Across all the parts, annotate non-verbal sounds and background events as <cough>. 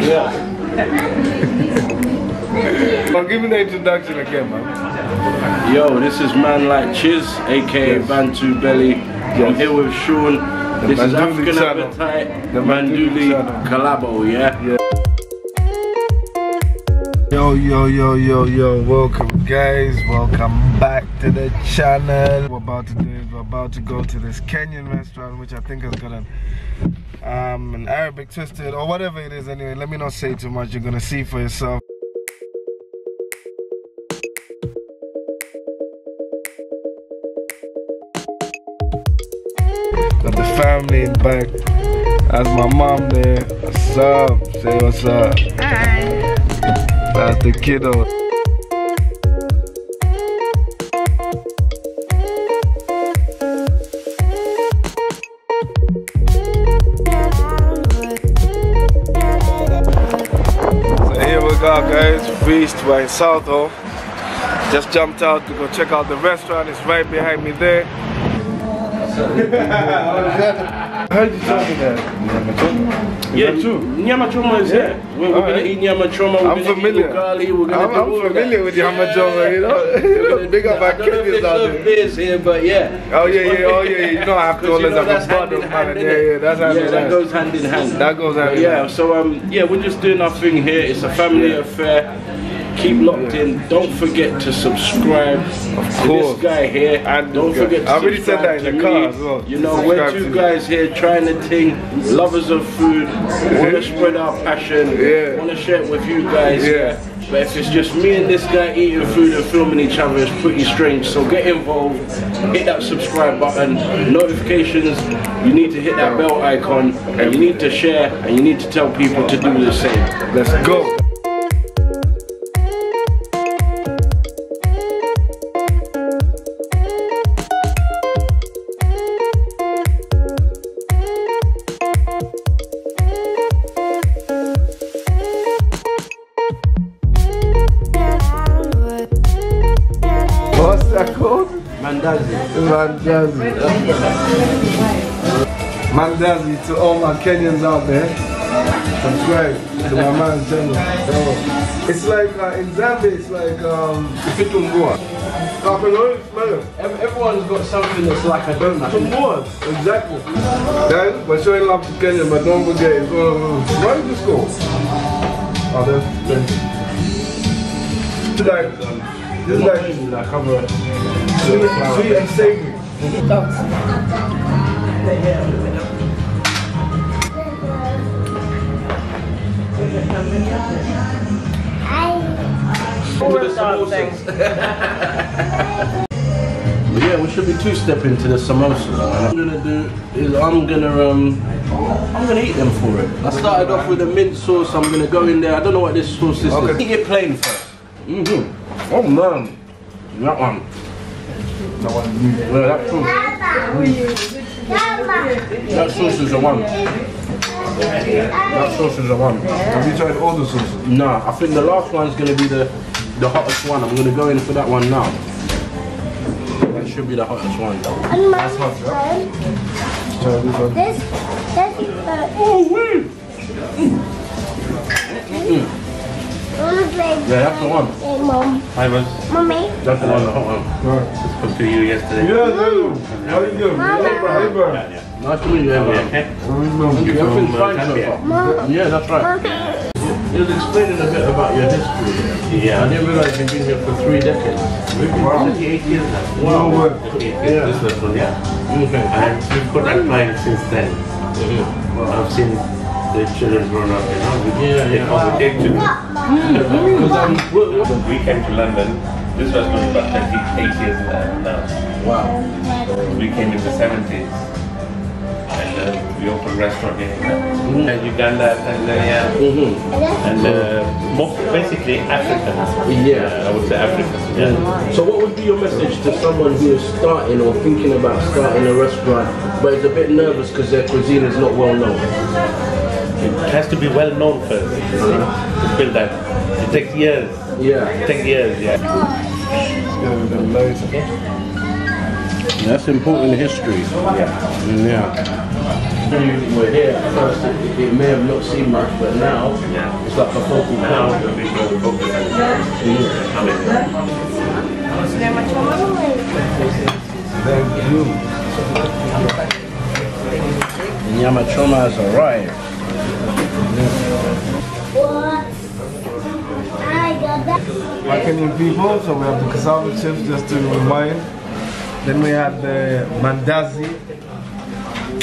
Yeah. <laughs> Well, give me the introduction again, man. Yo, this is Man Like Chiz, aka Yes. Bantu Belly. I'm here with Sean. this is African channel. Appetite. The Manduli Manduli. Collabo, yeah? Yeah. Yo, yo, yo, yo, yo, welcome guys, welcome back to the channel. What we're about to do is we're about to go to this Kenyan restaurant, which I think has got an, um, an Arabic twisted or whatever it is anyway. Let me not say too much, you're gonna see for yourself. Got the family in back. That's my mom there. What's up? Say what's up. Hi. That's the kiddo. Go guys, reached by Southall. Just jumped out to go check out the restaurant, it's right behind me there. <laughs> I heard you talking there. Yeah, that true? Nyama Choma is here. We're, we're gonna Alright. eat Nyama Choma. We're I'm gonna familiar. Eat ugali, we're gonna I'm, do I'm familiar that. with the Hamajoma, you know. <laughs> <laughs> Big up my I don't know if Kenyans they out there. here, but yeah. Oh yeah, yeah, oh yeah, yeah. You know I have to always have a hand bottle man. Yeah, yeah, that's how yeah, it that goes hand in hand. That goes hand in Yeah, so um, yeah, we're just doing our thing here. It's a family affair. Keep locked Yeah. in. Don't forget to subscribe to course. this guy here. And don't forget to I already said that in the car as well. You know, we're two to me. guys here trying to ting, lovers of food, want to spread our passion, Yeah. want to share it with you guys. Yeah. But if it's just me and this guy eating food and filming each other, it's pretty strange. So get involved, hit that subscribe button, notifications. You need to hit that bell icon, and you need to share, and you need to tell people to do the same. Let's go. Mandazi. Mandazi. To all my Kenyans out there. Subscribe to my man's channel. Oh. It's like uh, in Zambia, it's like um, Kitumbua. I can only smell it. Everyone's got something that's like a donut. Kitumbua, exactly. Guys, we're showing love to Kenya, but don't forget, it's one of those. Where is this go? Oh, that's that's- It's like, it's like like sweet, sweet and savory. But yeah, we should be two-stepping to the samosas. What I'm gonna do is I'm gonna um I'm gonna eat them for it. I started off with a mint sauce. I'm gonna go in there. I don't know what this sauce is. Okay. Eat it plain first. Mm-hmm. Oh man, that one. That one. Yeah, that sauce. That sauce is the one. That sauce is the one. Have you tried all the sauces? Nah, I think the last one's gonna be the the hottest one. I'm gonna go in for that one now. That should be the hottest one. That's hot, yeah? Try this one. This, this is the Oh wait. Mama's like, Yeah, that's the one. Hey, mom. I was Mommy. That's the one, the hot one. spoke to you yesterday. Yeah, hello. How you doing? Hey, bro. Hey, bro. Nice to meet you, everyone. Okay. Everything's from, uh, fine so far. Mom. Yeah, that's right. Mommy. You was explaining a bit about your history. I Yeah. didn't realize you've been here for three decades. Wow. 38 years now. No way. 38 Yeah. years. This was one, yeah. Okay. And we've got that client since then. I've seen the children grown up, you know. We, Yeah, it yeah. was a take to Because what- what- We came to London. This was about 38 years uh, now. wow. So we came in the 70s. And uh, we opened restaurant here in uh, Uganda, Tanzania, Mhm. and uh, most basically Africa. Yeah. I would say Africa. Yeah. So what would be your message to someone who is starting or thinking about starting a restaurant but is a bit nervous because their cuisine is not well known? It has to be well known first you see, to build that. It takes years. Yeah. It takes years, yeah. Yeah, the lights. That's important history. Yeah. Yeah. you were here at first, it, it may have not seemed much, but now Yeah. it's like a focal Now point. the people focus on coming. Thank you. Nyama choma has arrived. I got. Kenyan people, so we have the cassava chips just to remind. Then we had the mandazi.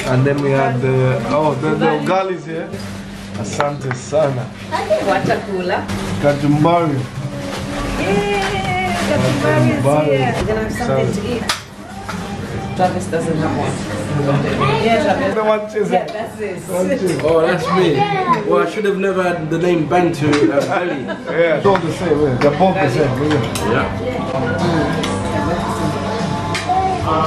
And then we had the, oh, the, the ugalis here. Asante sana. Watakula. Kachumbari. Yay! Kachumbari is here. We're gonna have something to eat. Travis doesn't have one. Yeah, Travis. The one cheese. Yeah, that's this. One cheese. Oh, that's me. Well, I should have never had the name Bantu at Belly. Yeah, it's all the same. Yeah. They're both the same. Look. Yeah.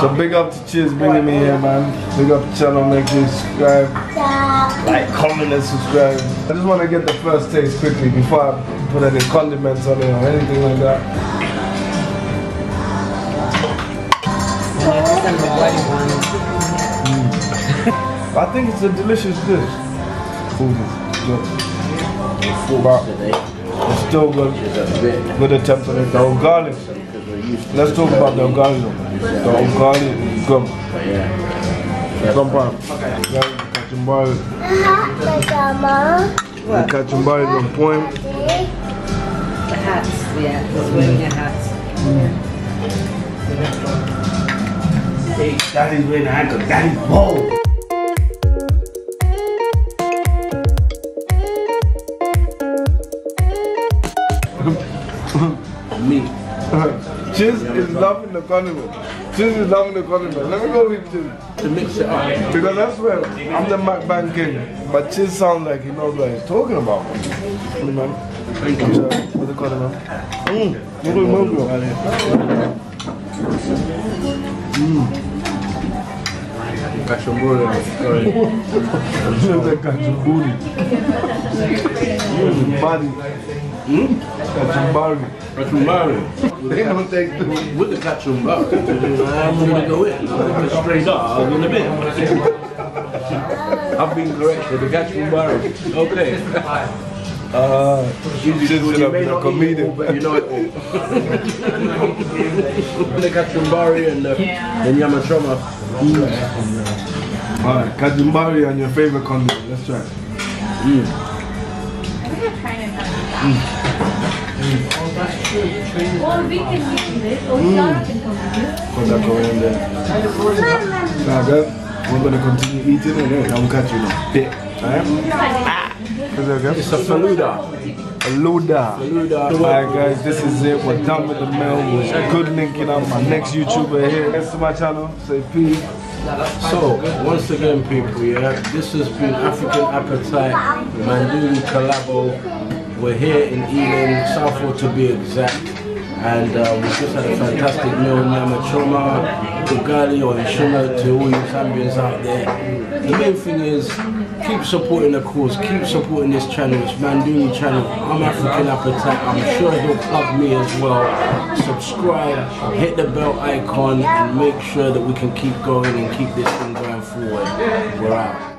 So big up to Chiz bringing me here, man. Big up to channel. Make sure you subscribe, like, comment, and subscribe. I just want to get the first taste quickly before I put any condiments on it or anything like that. And the white one. I think it's a delicious dish. Food is good. But it's still good. is a bit Good attempt on it. The ugali. because we're used to Let's talk about the ugali. The ugali is good. Sometimes. Kachumbari. The kachumbari is on point. The hats. Yeah, wearing a hat. Hey, daddy's wearing a handkerchief. Daddy's bold. Me. Chiz is loving the condiment. Chiz is loving the condiment. Let me go with cheese. To mix it up. Because that's where I'm the mukbang king. But Chiz sounds like he knows what he's talking about. Hey, man. Thank Yeah, you. What the condiment? Mmm. Look at Mojo. Sorry. Look at Kachumbari. Mm, Body. Kachumbari. Kachumbari. They don't take the... With the kachumbari, I'm gonna go in. Straight up, I'm gonna bin. I've been corrected. The kachumbari. Okay. Ah, uh, Chiz should You have may been a eat it all, comedian. but you know it all. the kachumbari and uh, the, the nyama choma. Mm. Alright, Kachumbari and your favorite condiment. Let's try it. Or we can use this, or Sarah can come with this. Put that coriander. Now, guys, we're gonna continue eating and then I'll catch you in a bit. Alright? Is that good? It's a faluda. Luda. Faluda. Alright guys, this is it. We're done with the meal. Was good linking up. My next YouTuber here. Thanks to my channel. Say peace. So, once again, people, yeah, this has been African Appetite Manduli Collabo. We're here in Ealing, Southall to be exact. And uh, we just had a fantastic meal, Nyama Choma, Ugali or Nshima to all you Zambians out there. The main thing is, keep supporting the cause, keep supporting this channel, it's Manduli channel. I'm African Appetite, I'm sure he'll plug me as well. Subscribe, hit the bell icon, and make sure that we can keep going and keep this thing going forward. We're out.